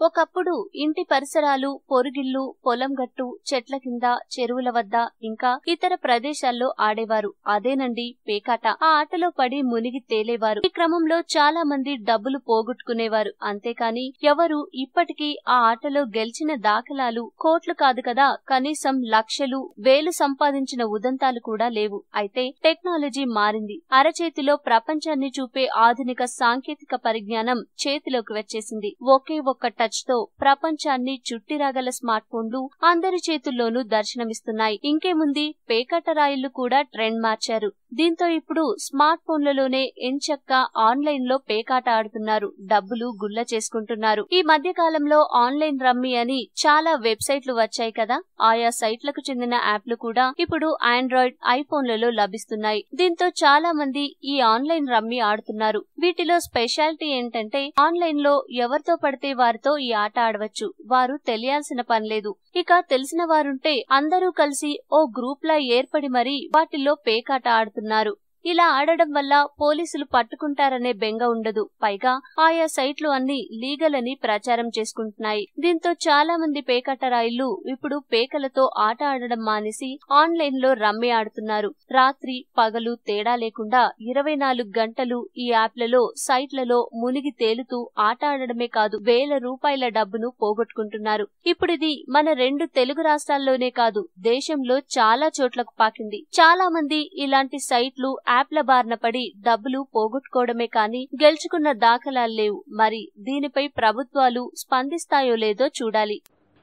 ఒకప్పుడు ఇంటి పరిసరాలు పొరుగిల్లు పొలం గట్టు చెట్ల కింద చెరువుల వద్ద ఇంకా ఇతర ప్రదేశాల్లో ఆడేవారు. అదేనండి పేకాట. ఆ ఆటలో పడి మునిగి తేలేవారు. ఈ క్రమంలో చాలా మంది డబ్బులు పోగొట్టుకునేవారు. అంతేకాని ఎవరు ఇప్పటికీ ఆ ఆటలో గెలిచిన దాఖలాలు కోట్లు కాదు కదా. కనీసం లక్షలు వేలు సంపాదించిన ఉదంతాలు కూడా లేవు. అయితే టెక్నాలజీ మారింది. అరచేతిలో ప్రపంచాన్ని చూపే ఆధునిక సాంకేతిక పరిజ్ఞానం చేతిలోకి వచ్చేసింది. ఒకే ఒక్క టచ్తో ప్రపంచాన్ని చుట్టిరాగల స్మార్ట్ ఫోన్లు అందరి చేతుల్లోనూ దర్శనమిస్తున్నాయి. ఇంకేముంది? పేకట రాయిళ్ళు కూడా ట్రెండ్ మార్చారు. దీంతో ఇప్పుడు స్మార్ట్ ఫోన్లలోనే ఎంచక్క ఆన్లైన్లో పేకాట ఆడుతున్నారు. డబ్బులు గుల్ల చేసుకుంటున్నారు. ఈ మధ్య కాలంలో ఆన్లైన్ రమ్మీ అని చాలా వెబ్సైట్లు వచ్చాయి కదా. ఆయా సైట్లకు చెందిన యాప్లు కూడా ఇప్పుడు ఆండ్రాయిడ్ ఐఫోన్లలో లభిస్తున్నాయి. దీంతో చాలా మంది ఈ ఆన్లైన్ రమ్మీ ఆడుతున్నారు. వీటిలో స్పెషాలిటీ ఏంటంటే ఆన్లైన్లో ఎవరితో పడితే వారితో ఈ ఆట ఆడవచ్చు. వారు తెలియాల్సిన పనిలేదు ఇక తెలిసిన వారుంటే అందరూ కలిసి ఓ గ్రూప్ లా ఏర్పడి మరీ వాటిల్లో పేకాట ఆడుతున్నారు. ఇలా ఆడడం వల్ల పోలీసులు పట్టుకుంటారనే బెంగ ఉండదు. పైగా ఆయా సైట్లు అన్ని లీగల్ అని ప్రచారం చేసుకుంటున్నాయి. దీంతో చాలా మంది పేకటరాయిలు ఇప్పుడు పేకలతో ఆట ఆడడం మానేసి ఆన్లైన్లో రమ్మి ఆడుతున్నారు. రాత్రి పగలు తేడా లేకుండా ఇరవై నాలుగు గంటలు ఈ యాప్లలో సైట్లలో మునిగి తేలుతూ ఆట ఆడడమే కాదు వేల రూపాయల డబ్బును పోగొట్టుకుంటున్నారు. ఇప్పుడిది మన రెండు తెలుగు రాష్ట్రాల్లోనే కాదు దేశంలో చాలా చోట్లకు పాకింది. చాలా మంది ఇలాంటి సైట్లు యాప్ల బారిన పడి డబ్బులు పోగొట్టుకోవడమే కానీ గెలుచుకున్న దాఖలాలు లేవు. మరి దీనిపై ప్రభుత్వాలు స్పందిస్తాయో లేదో చూడాలి.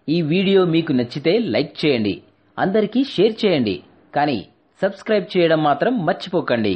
ఈ వీడియో మీకు నచ్చితే లైక్ చేయండి. అందరికీ షేర్ చేయండి. కానీ సబ్స్క్రైబ్ చేయడం మాత్రం మర్చిపోకండి.